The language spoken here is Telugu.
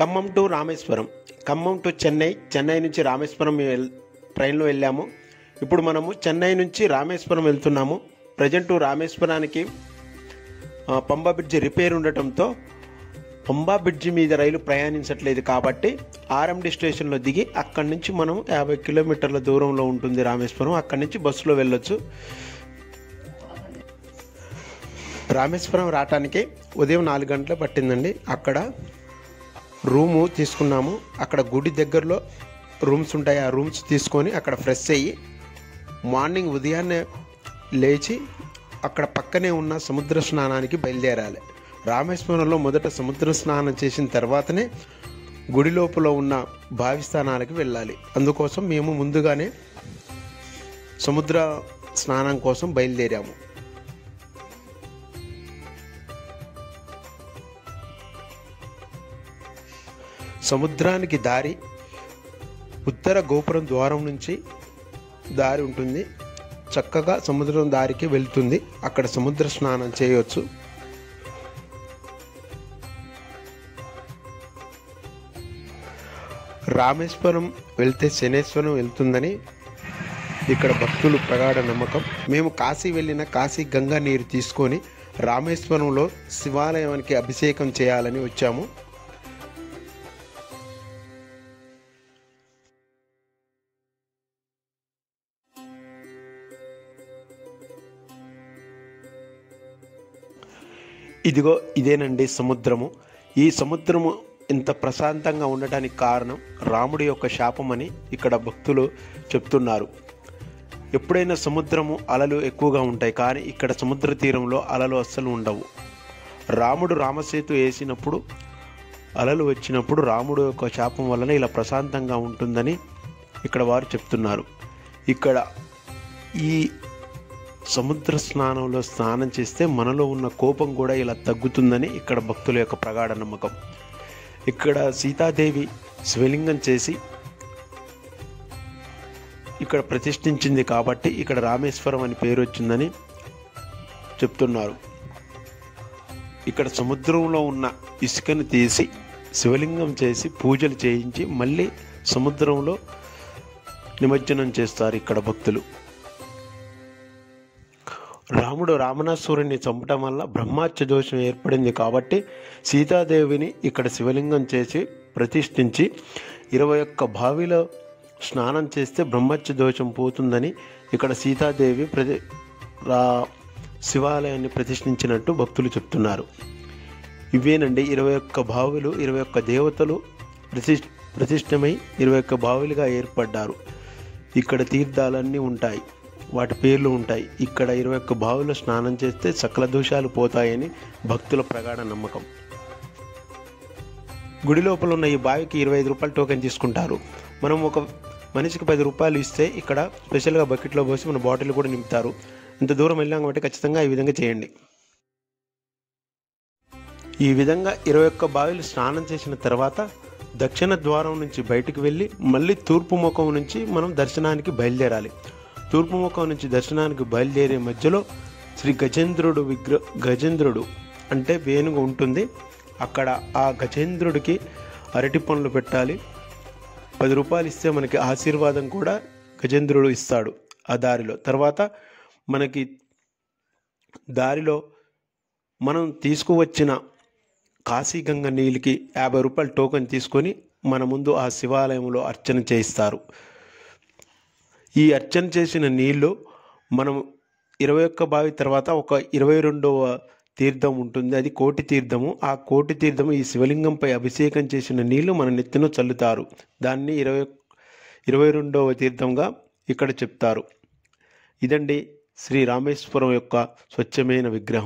ఖమ్మం టు రామేశ్వరం. ఖమ్మం టు చెన్నై. చెన్నై నుంచి రామేశ్వరం ట్రైన్లో వెళ్ళాము. ఇప్పుడు మనము చెన్నై నుంచి రామేశ్వరం వెళ్తున్నాము. ప్రజెంట్ రామేశ్వరానికి పంబా బ్రిడ్జి రిపేర్ ఉండటంతో పంబా బ్రిడ్జి మీద రైలు ప్రయాణించట్లేదు కాబట్టి ఆర్ఎండి స్టేషన్లో దిగి అక్కడి నుంచి మనం యాభై కిలోమీటర్ల దూరంలో ఉంటుంది రామేశ్వరం. అక్కడి నుంచి బస్సులో వెళ్ళొచ్చు. రామేశ్వరం రావటానికి ఉదయం నాలుగు గంటలు పట్టిందండి. అక్కడ రూము తీసుకున్నాము. అక్కడ గుడి దగ్గరలో రూమ్స్ ఉంటాయి. ఆ రూమ్స్ తీసుకొని అక్కడ ఫ్రెష్ అయ్యి మార్నింగ్ ఉదయాన్నే లేచి అక్కడ పక్కనే ఉన్న సముద్ర స్నానానికి బయలుదేరాలి. రామేశ్వరంలో మొదట సముద్ర స్నానం చేసిన తర్వాతనే గుడి లోపల ఉన్న బావి స్థానాలకు వెళ్ళాలి. అందుకోసం మేము ముందుగానే సముద్ర స్నానం కోసం బయలుదేరాము. సముద్రానికి దారి ఉత్తర గోపురం ద్వారం నుంచి దారి ఉంటుంది. చక్కగా సముద్రం దారికి వెళ్తుంది. అక్కడ సముద్ర స్నానం చేయవచ్చు రామేశ్వరం వెళ్తే శనేశ్వరం వెళ్తుందని ఇక్కడ భక్తులు ప్రగాఢ నమ్మకం. మేము కాశీ వెళ్ళిన కాశీ గంగా నీరు తీసుకొని రామేశ్వరంలో శివాలయానికి అభిషేకం చేయాలని వచ్చాము. ఇదిగో ఇదేనండి సముద్రము. ఈ సముద్రము ఇంత ప్రశాంతంగా ఉండటానికి కారణం రాముడి యొక్క శాపం అని ఇక్కడ భక్తులు చెప్తున్నారు. ఎప్పుడైనా సముద్రము అలలు ఎక్కువగా ఉంటాయి కానీ ఇక్కడ సముద్ర తీరంలో అలలు అస్సలు ఉండవు. రాముడు రామసేతు వేసినప్పుడు అలలు వచ్చినప్పుడు రాముడు యొక్క శాపం వలన ఇలా ప్రశాంతంగా ఉంటుందని ఇక్కడ వారు చెప్తున్నారు. ఇక్కడ ఈ సముద్ర స్నానంలో స్నానం చేస్తే మనలో ఉన్న కోపం కూడా ఇలా తగ్గుతుందని ఇక్కడ భక్తుల యొక్క ప్రగాఢ నమ్మకం. ఇక్కడ సీతాదేవి శివలింగం చేసి ఇక్కడ ప్రతిష్ఠించింది కాబట్టి ఇక్కడ రామేశ్వరం అని పేరు వచ్చిందని చెప్తున్నారు. ఇక్కడ సముద్రంలో ఉన్న ఇసుకను తీసి శివలింగం చేసి పూజలు చేయించి మళ్ళీ సముద్రంలో నిమజ్జనం చేస్తారు ఇక్కడ భక్తులు. రాముడు రావణాసురుణ్ణి చంపటం వల్ల బ్రహ్మాత్య దోషం ఏర్పడింది కాబట్టి సీతాదేవిని ఇక్కడ శివలింగం చేసి ప్రతిష్ఠించి ఇరవై ఒక్క బావిలో స్నానం చేస్తే బ్రహ్మత్య దోషం పోతుందని ఇక్కడ సీతాదేవి ప్రతి రా శివాలయాన్ని ప్రతిష్ఠించినట్టు భక్తులు చెప్తున్నారు. ఇవేనండి ఇరవై ఒక్క బావులు ఇరవై ఒక్క దేవతలు ప్రతిష్ ప్రతిష్టమై ఇరవై ఒక్క బావులుగా ఏర్పడ్డారు. ఇక్కడ తీర్థాలన్నీ ఉంటాయి. వాటి పేర్లు ఉంటాయి. ఇక్కడ ఇరవై ఒక్క బావిలో స్నానం చేస్తే సకల దోషాలు పోతాయని భక్తుల ప్రగాఢ నమ్మకం. గుడి లోపల ఉన్న ఈ బావికి ఇరవై ఐదు రూపాయలు టోకెన్ తీసుకుంటారు. మనం ఒక మనిషికి పది రూపాయలు ఇస్తే ఇక్కడ స్పెషల్గా బకెట్లో పోసి మన బాటిల్ కూడా నింపుతారు. ఇంత దూరం వెళ్ళాం కాబట్టి ఖచ్చితంగా ఈ విధంగా చేయండి. ఈ విధంగా ఇరవై ఒక్క బావిలు స్నానం చేసిన తర్వాత దక్షిణ ద్వారం నుంచి బయటికి వెళ్ళి మళ్ళీ తూర్పు ముఖం నుంచి మనం దర్శనానికి బయలుదేరాలి. తూర్పు ముఖం నుంచి దర్శనానికి బయలుదేరే మధ్యలో శ్రీ గజేంద్రుడు విగ్ర గజేంద్రుడు అంటే వేణుగు ఉంటుంది. అక్కడ ఆ గజేంద్రుడికి అరటి పనులు పెట్టాలి. పది రూపాయలు ఇస్తే మనకి ఆశీర్వాదం కూడా గజేంద్రుడు ఇస్తాడు ఆ దారిలో. తర్వాత మనకి దారిలో మనం తీసుకువచ్చిన కాశీగంగ నీళ్ళకి యాభై రూపాయల టోకెన్ తీసుకొని మన ముందు ఆ శివాలయంలో అర్చన చేయిస్తారు. ఈ అర్చన చేసిన నీళ్ళు మనం ఇరవై ఒక్క బావి తర్వాత ఒక ఇరవై రెండవ తీర్థం ఉంటుంది. అది కోటి తీర్థము. ఆ కోటి తీర్థము ఈ శివలింగంపై అభిషేకం చేసిన నీళ్ళు మన నెత్తిన చల్లుతారు. దాన్ని ఇరవై ఇరవై రెండవ తీర్థంగా ఇక్కడ చెప్తారు. ఇదండి శ్రీ రామేశ్వరం యొక్క స్వచ్ఛమైన విగ్రహం.